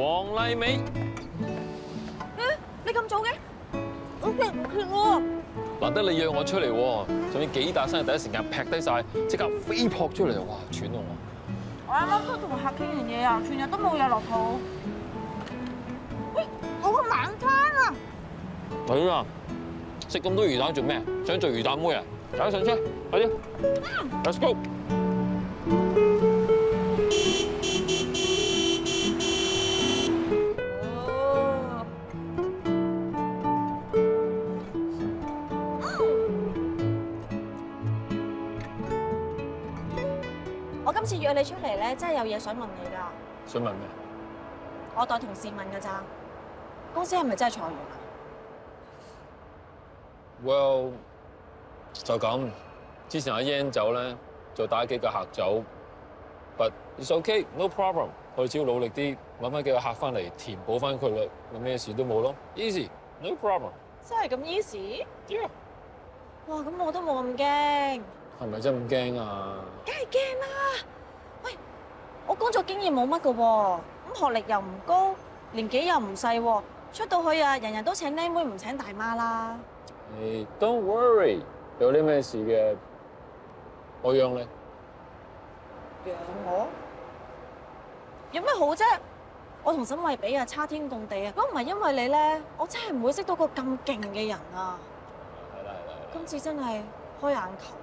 黃麗美。你咁早嘅？我食唔切喎。難得你約我出嚟喎，仲要幾大聲，第一時間劈低晒，即刻飛撲出嚟，哇！喘到我。我啱啱都同客傾完嘢啊，全日都冇嘢落肚。喂，我個晚餐啊！對啦，食咁多魚蛋做咩？想做魚蛋妹啊？走上車，快啲，Let's go！我今次約你出嚟咧，真係有嘢想問你㗎。想問咩？我代同事問㗎咋，公司係咪真係裁員啊？Well，就咁。之前阿 Yan 走咧，就帶幾個客走，but it's okay, no problem。我哋只要努力啲，揾翻幾個客翻嚟填補翻佢啦，咁咩事都冇咯，easy，no problem。真係咁 easy？Yeah，哇，咁我都冇咁驚，係咪真係咁驚啊？梗係驚啦！喂，我工作經驗冇乜㗎喎，咁學歷又唔高，年紀又唔細喎，出到去啊，人人都請靚妹唔請大媽啦。誒，don't worry，有啲咩事嘅，我養你。養我？有咩好啫？我同沈慧比啊，差天共地啊！如果唔係因為你咧，我真係唔會識到個咁勁嘅人啊！係啦係啦。今次真係開眼球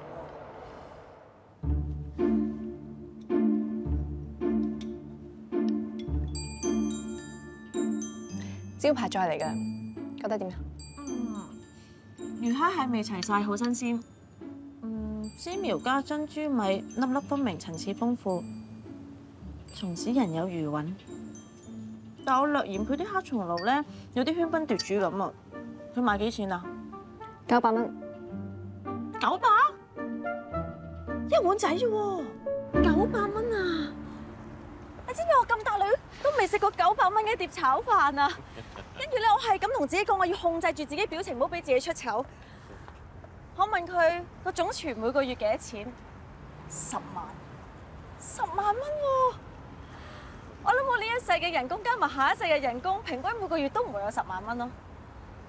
招牌再嚟嘅，覺得點啊？嗯，魚蝦係未齊晒，好新鮮。嗯，鮮苗加珍珠米，粒粒分明，層次豐富。從此人有餘韻。但我略嫌佢啲黑松露咧，有啲喧賓奪主咁啊！佢賣幾錢啊？九百蚊，九百？一碗仔啫喎，九百蚊啊！你知唔知我咁大女食過九百蚊嘅一碟炒飯啊？跟住咧，我係咁同自己講，我要控制住自己表情，唔好俾自己出醜。我問佢個總廚每個月幾多錢？十萬，十萬蚊喎！我諗我呢一世嘅人工加埋下一世嘅人工，平均每個月都唔會有十萬蚊咯。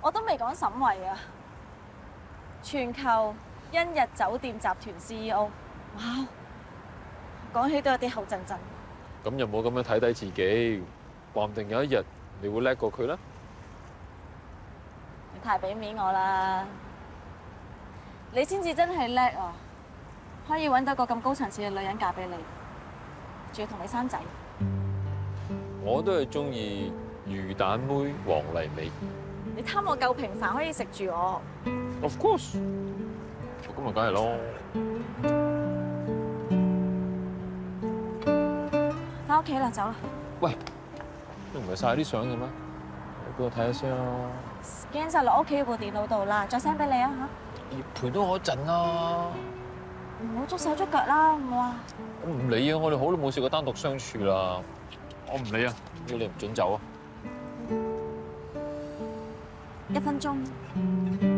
我都未講沈慧啊！全球欣日酒店集團 CEO，哇！講起都有啲口震震。咁又冇咁樣睇低自己，話唔定有一日你會叻過佢啦。你太俾面我啦！你先至真係叻啊！可以揾到個咁高層次嘅女人嫁俾你，仲要同你生仔。我都係中意魚蛋妹黃麗美。你貪我夠平凡，可以食住我。Of course，咁咪梗係咯。翻屋企啦，走啦。喂，都唔係晒啲相嘅咩？俾我睇下先啊。scan 晒落屋企部電腦度啦，再 send 俾你啊陪多我一陣啦。嚇！唔好捉手捉腳啦，好唔好啊？我唔理啊，我哋好耐冇試過單獨相處啦。我唔理啊，要你唔准走啊。一分鐘。